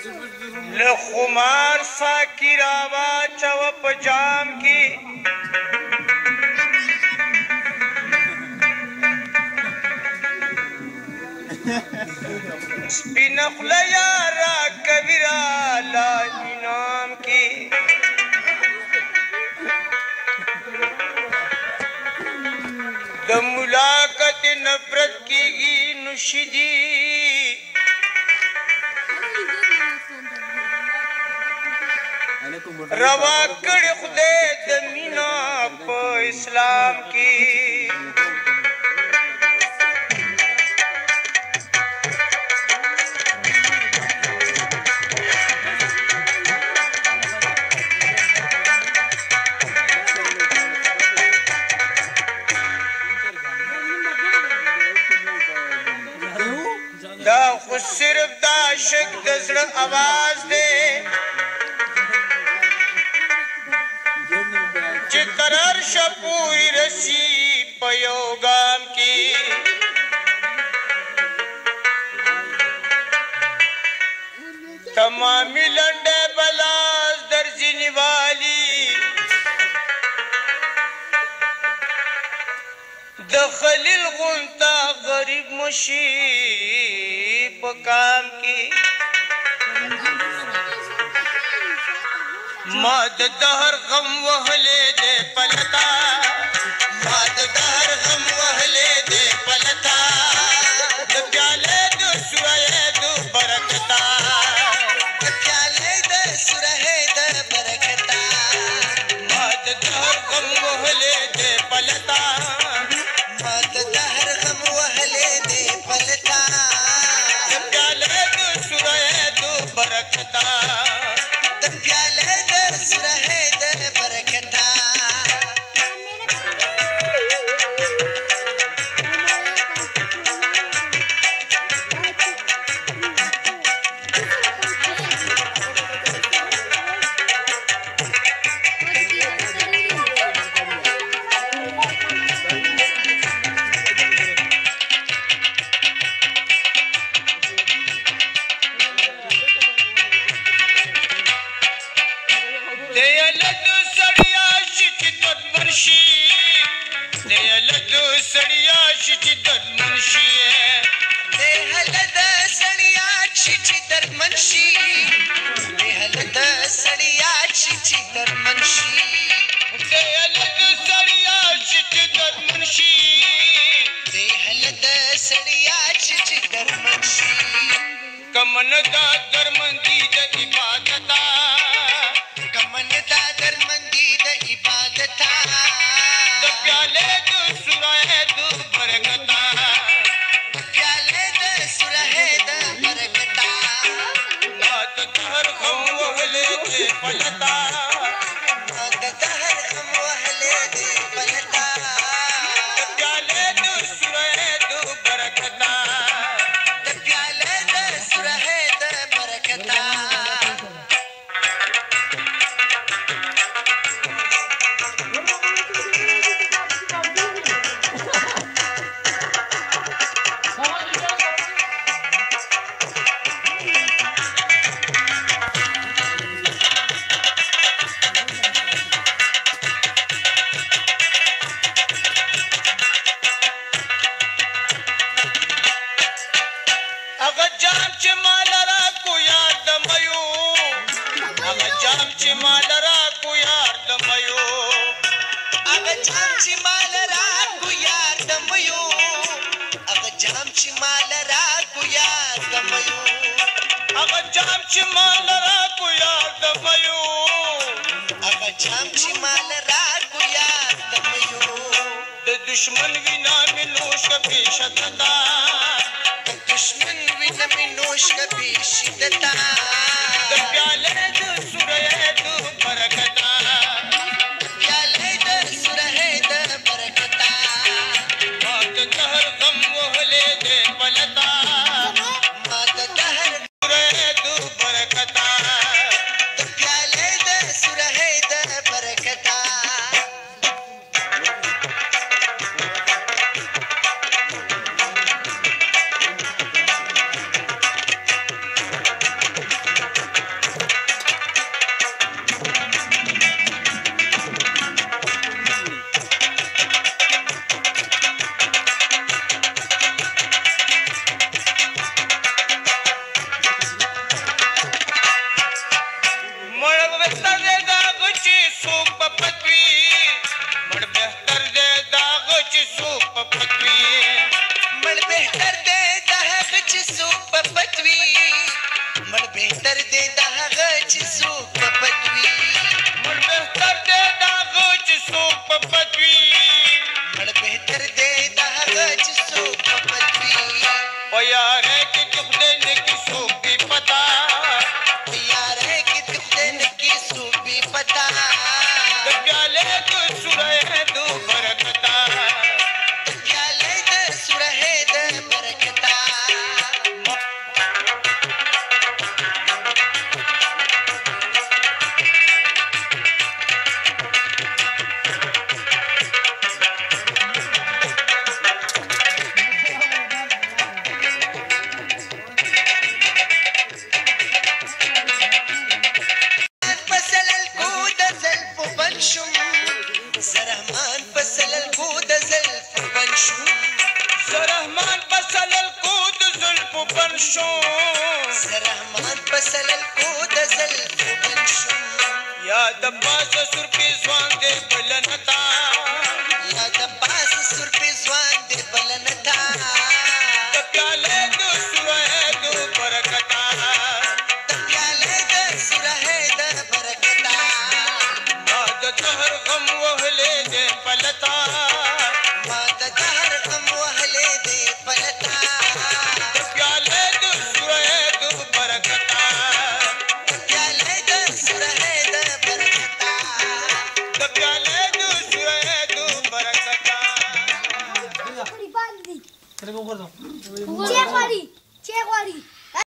لخمار ساکی راوا چو پجام کی سپین خلیا را کبیرا لا انام کی د ملاقات نفرت کیږي نشدي روا کړی خدای د مینا په اسلام کې دا خو صرف دا شک د زړه आवाज دی چې قرار شپوري رسی په یو ګام کې تمامي لنډه بلاس درځنی والی د خلیل غونتا غریب مشي په کام کې मौत दहर गम वहले दे पलता मौत दहर गम वहले दे पलता प्याले दो सुरहे दो बरकता प्याले दो सुरहे दो बरकता मौत दहर गम वहले दे पलता मौत दहर गम वहले दे पलता प्याले दो सुरहे दो बरकता منشي ليالة سرياشي تقدر منشي ليالة سرياشي تقدر منشي ليالة سرياشي تقدر منشي كمن دا درمندي دا عبادتا كمن دا درمندي دا عبادتا دا پیالے چې مال را کو یار د ميو هغه جام چې مال را کو یار د ميو هغه جام چې مال را کو یار د ميو هغه جام چې مال را کو یار د ميو هغه جام چې مال را کو یار د ميو د دشمن وینا مې نوش کپی شتدا د دشمن وینا مې نوش کپی شتدا गच सो पपी मुतर देता गु بل شوم زه رحمان په سللکو د زلفو بل شوم زه رحمان په سللکو د زلفو بل شوم زه رحمان په سللکو د زلفو بل شوم یا د پاسه سور پی ځوان دې بلنتا